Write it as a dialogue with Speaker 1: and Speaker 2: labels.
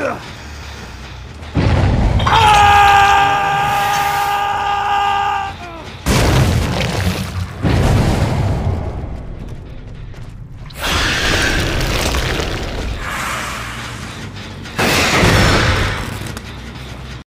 Speaker 1: Yeah.